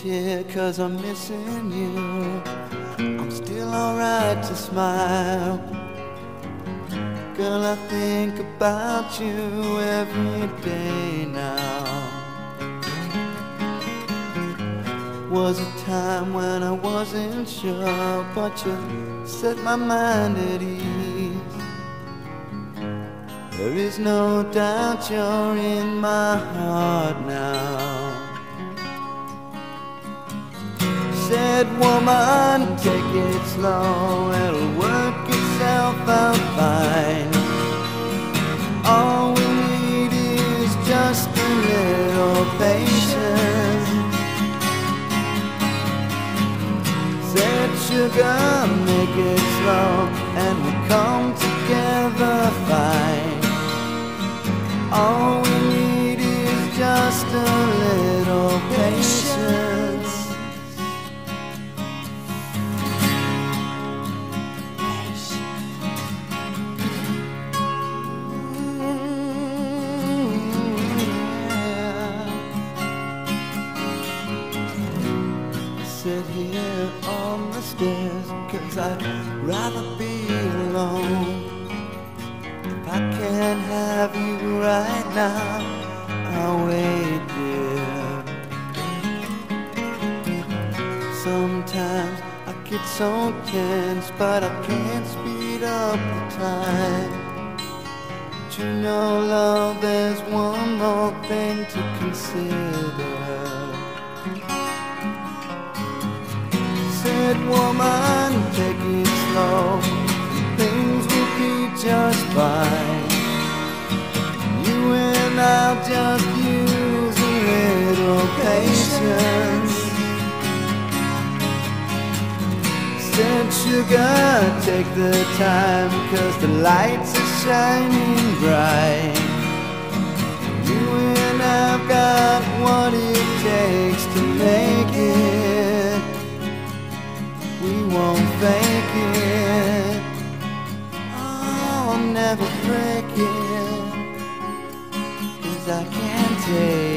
here cause I'm missing you. I'm still alright to smile. Girl, I think about you every day now. Was a time when I wasn't sure, but you set my mind at ease. There is no doubt you're in my heart now. Said woman, take it slow, it'll work itself out fine. All we need is just a little patience. Said sugar, make it slow, and we'll come together fine. All we need is just a Sit here on the stairs, cause I'd rather be alone. If I can't have you right now, I'll wait, dear. Sometimes I get so tense, but I can't speed up the time. But you know, love, there's one more thing to consider. Said woman, take it slow. Things will be just fine. You and I'll just use a little patience. Said sugar, take the time, cause the lights are shining bright. yeah, cause I can't take